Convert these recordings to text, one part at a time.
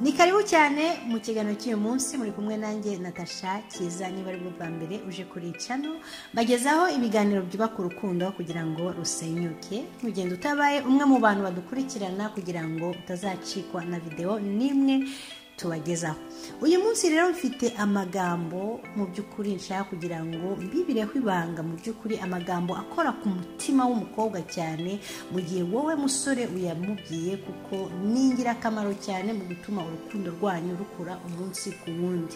ni karibu cyane mu kiganiro cy'uyu munsi muri kumwe nanjye natasha kiza niba ari bwo bwa mbere uje kuri cano bagezaho ibiganiro byubaka urukundo kugira ngo rusenyuke. Ntugende utabaye umwe mu bantu badukurikirana kugira ngo utazacikwa na videwo n'imwe. Tubagezaho uyu munsi rero mfite amagambo mu by'ukuri nshaka kugira ngo mbibireho ibanga mu by'ukuri amagambo akora ku mutima w'umukobwa cyane mu gihe wowe musore uyamubwiye kuko ni ingirakamaro cyane mu gutuma urukundo rwanyu rukura umunsi ku wundi.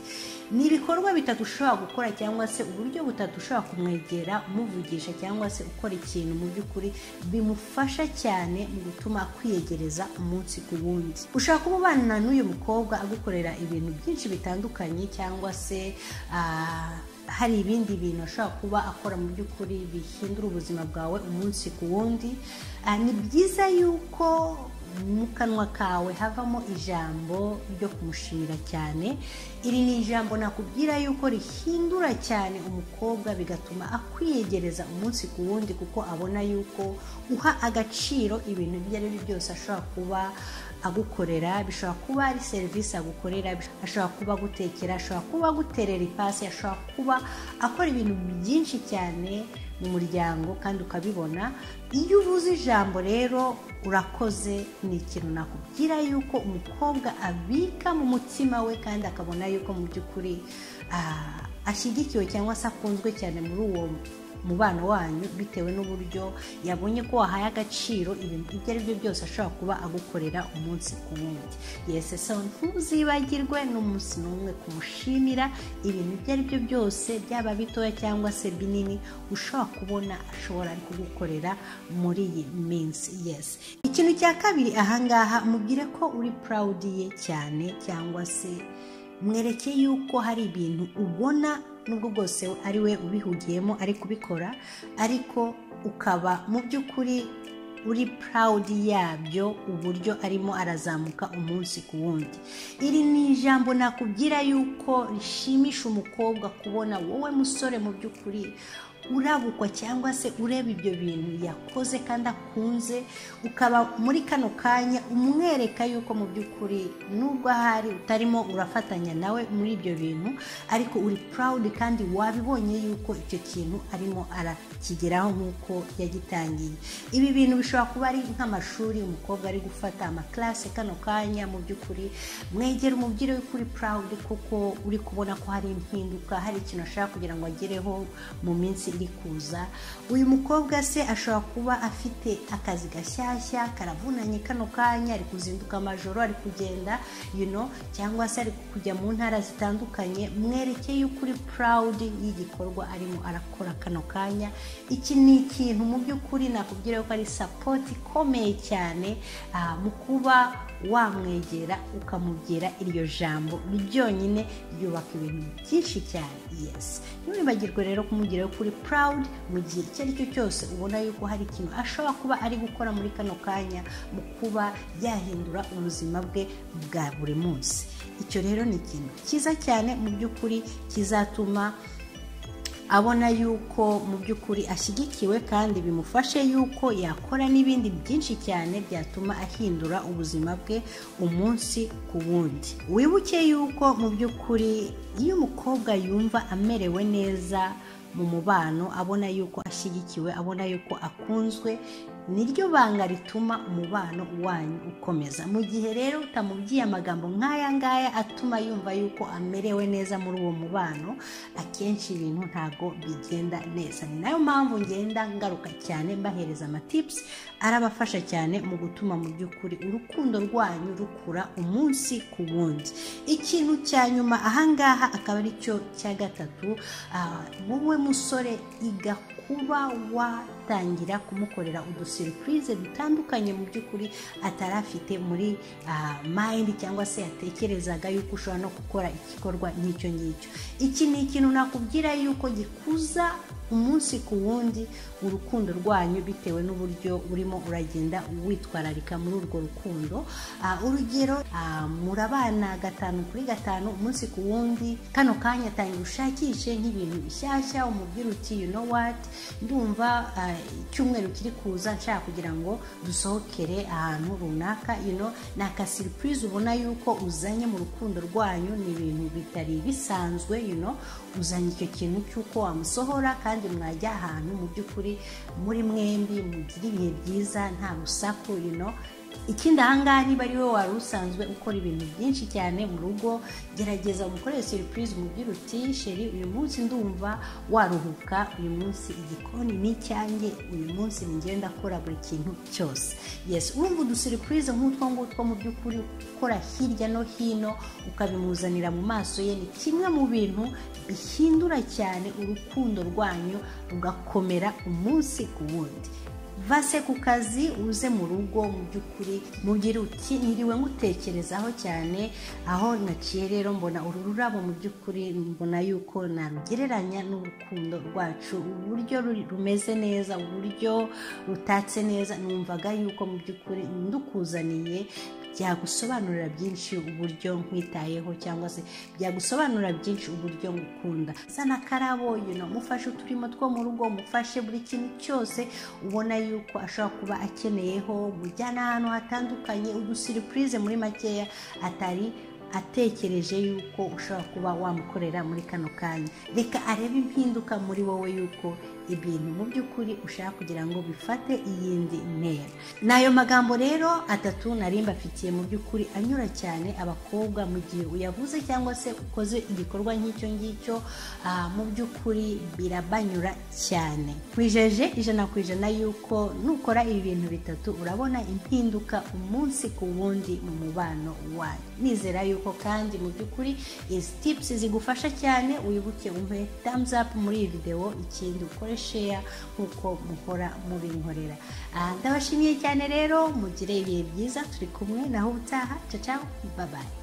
Ni ibikorwa bitatu ushobora gukora cyangwa se uburyo butatu ushobora kumwegera umuvugisha cyangwa se ukora ikintu mu by'ukuri bimufasha cyane mu gutuma kwiyegereza umunsi ku wundi. Ushobora kuba ubana n'uyu mukobwa agukorera ibintu byinshi bitandukanye cyangwa se hari ibindi bintu ashobora kuba akora mu by'ukuri bihindura ubuzima bwawe umunsi ku wundi. Ni byiza yuko mu kanwa kawe havamo ijambo ryo kumushimira cyane. Iri ni ijambo nakubwira yuko rihindura cyane umukobwa bigatuma akwiyegereza umunsi ku wundi kuko abona yuko uha agaciro ibintu ibyo ari byo byose ashobora kuba agukorera bishobora kuba ari serivisi agukorera ashobora kuba agutekera ashobora kuba aguterera ipasi ashobora kuba akora ibintu byinshi cyane mu muryango kandi ukabibona. Iyo uvuze ijambo rero urakoze. Ni ikintu nakubwira yuko umukobwa abika mu mutima we kandi akabona yuko mu by'ukuri ashyigikiwe cyangwa se akunzwe cyane muri uwo mubano wanyu bitewe n'uburyo yabonye ko wahaye agaciro ibintu ibyo ari byo byose ashobora kuba agukorera umunsi ku wundi. Yese so ntuzibagirwe n'umunsi n'umwe kumushimira ibintu ibyo ari byo byose byaba bitoya cyangwa se binini ushobora kubona ashobora kugukorera muri iyi minsi. Yesi ikintu cya kabiri ahangaha mubwire ko uri purawudi ye cyane cyangwa se mwereke yuko hari ibintu ubona nubwo bwose ari we ubihugiyemo ari kubikora ariko ukaba mu by'ukuri uri purawudi yabyo uburyo arimo arazamuka umunsi ku wundi. Iri ni ijambo nakubwira yuko rishimisha umukobwa kubona wowe musore mu by'ukuri. Urabukwa cyangwa se ureba ibyo bintu yakoze kandi akunze ukaba muri kano kanya umwereka yuko mu by'ukuri nubwo ahari utarimo urafatanya nawe muri ibyo bintu ariko uri purawudi kandi wabibonye yuko icyo kintu arimo arakigeraho nk'uko yagitangiye. Ibi bintu bishobora kuba ari nk'amashuri umukobwa ari gufata amakarase kano kanya mu by'ukuri mwegera umubyeyi we kuri purawudi kuko uri kubona ko hari impinduka hari ikintu ashaka kugira ngo agereho mu minsi iri kuza uyu mukobwa se ashobora kuba afite akazi gashyashya karavunanye kano kanya ari kuzinduka amajoro ari kugenda you know cyangwa se ari kujya mu ntara zitandukanye mwereke yuko uri purawudi y'igikorwa arimo arakora kano kanya. Iki ni ikintu mu by'ukuri nakubwira ko ari sapoti ikomeye cyane mu kuba wamwegera ukamubwira iryo jambo. Ryonyine ryubaka ibintu byinshi cyane yesi ntiwibagirwe rero kumugiraho kuri purawudi mu gihe icyo ari cyo cyose ubona yuko hari ikintu ashobora kuba ari gukora muri kano kanya mu kuba yahindura ubuzima bwe bwa buri munsi. Icyo rero ni ikintu cyiza cyane mu by'ukuri kizatuma abona yuko mu by'ukuri ashyigikiwe kandi bimufashe yuko yakora n'ibindi byinshi cyane byatuma ahindura ubuzima bwe umunsi ku wundi. Wibuke yuko mu by'ukuri iyo umukobwa yumva amerewe neza mu mubano abona yuko ashyigikiwe abona yuko akunzwe niryo banga rituma umubano wanyu ukomeza. Mu gihe rero utamubwiye amagambo nk'aya ngaya atuma yumva yuko amerewe neza muri uwo mubano akenshi ibintu ntabwo bigenda neza. Ni na yo mpamvu ngenda ngaruka cyane mbahereza amatipusi arabafasha cyane mu gutuma mu by'ukuri urukundo rwanyu rukura umunsi ku wundi. Ikintu cya nyuma ahangaha akaba ari cyo cya gatatu wowe musore iga kuba watangira kumukorera udusiripurize dutandukanye mu by'ukuri atari afite muri mayindi cyangwa se yatekerezaga yuko ushobora no gukora igikorwa nk'icyo ngicyo. Iki ni ikintu nakubwira yuko gikuza umunsi ku wundi urukundo rwanyu bitewe n'uburyo urimo uragenda witwararika muri urwo rukundo. Urugero murabana gatanu kuri gatanu umunsi ku wundi kano kanya tangira ushakishe nk'ibintu bishyashya umubwira uti you know what? Ndumva icyumweru kiri kuza nshaka kugira ngo dusohokere ahantu runaka. You know ni akasiripurize ubona yuko uzanye mu rukundo rwanyu ni ibintu bitari bisanzwe you know. Uzanye icyo kintu cy'uko wamusohora kandi mwajya ahantu mu by'ukuri muri mwembi mugira ibihe byiza nta rusaku you know. Ikindi ahangaha niba ari wowe wari usanzwe ukora ibintu byinshi cyane mu rugo gerageza umukorere serivisi umubwire uti sheri uyu munsi ndumva waruhuka uyu munsi igikoni ni icyanjye uyu munsi ngenda akora buri kintu cyose. Yesi urumva udusiripurize nk'utwo ngutwo mu by'ukuri ukora hirya no hino ukabimuzanira mu maso ye ni kimwe mu bintu bihindura cyane urukundo rwanyu rugakomera umunsi ku wundi. Vase ku kazi uze mu rugo mu by'ukuri mubwire uti niriwe ngutekerezaho cyane aho naciye rero mbona uru rurabo mu by'ukuri mbona yuko narugereranya n'urukundo rwacu uburyo rumeze neza uburyo rutatse neza numvaga yuko mu by'ukuri ndukuzaniye byagusobanurira byinshi uburyo nkwitayeho cyangwa se byagusobanurira byinshi uburyo ngukunda. Sana akarabo you mufashe uturimo two mu rugo mufashe buri kintu cyose ubona yuko ashobora kuba akeneyeho mujyana ahantu hatandukanye udusiripurize muri makeya atari atekereje yuko ushobora kuba wamukorera muri kano kanya. Reka arebe impinduka muri wowe yuko ibintu mu by'ukuri ushaka kugira ngo bifate iyindi ntera. Ni ayo magambo rero atatu nari mbafitiye mu by'ukuri anyura cyane abakobwa mu gihe uyavuze cyangwa se ukoze igikorwa nk'icyo ngicyo mu by'ukuri birabanyura cyane. Wijeje ijana ku ijana yuko nukora ibi bintu bitatu urabona impinduka umunsi ku wundi mu mubano wanyu. Nizera yuko kandi mu by'ukuri izi tipusi zigufasha cyane wibuke umpe thumbs up muri iyi videwo ikindi ukore sheya nk'uko muhora mubinkorera ndabashimiye cyane rero mugire ibihe byiza turi kumwe naho ubutaha cacaho babaye